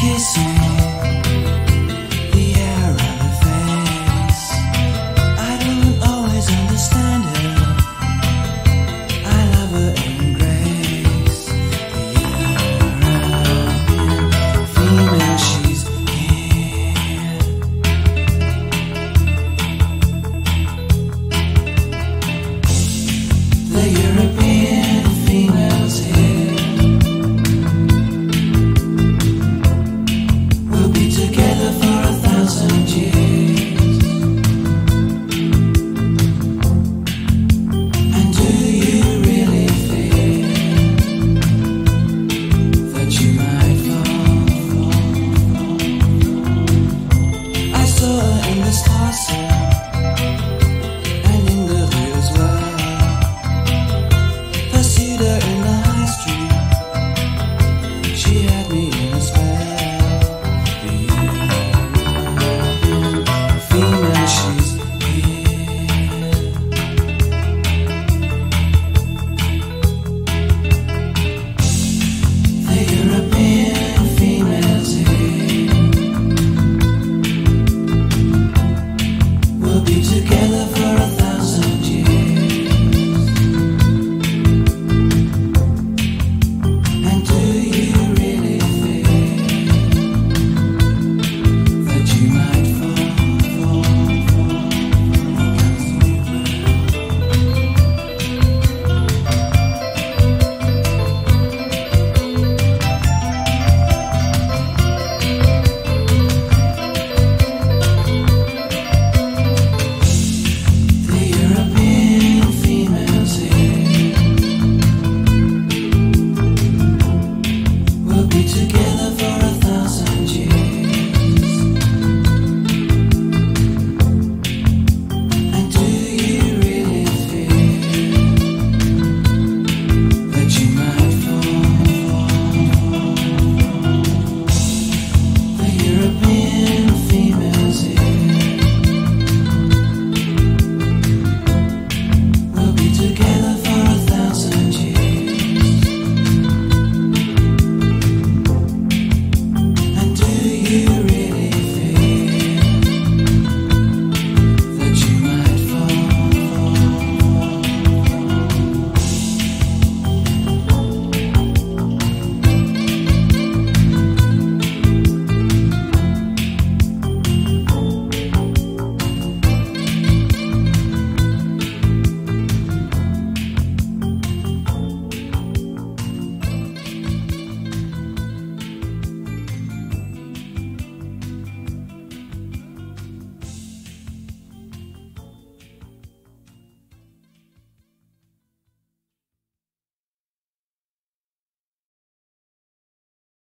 kiss she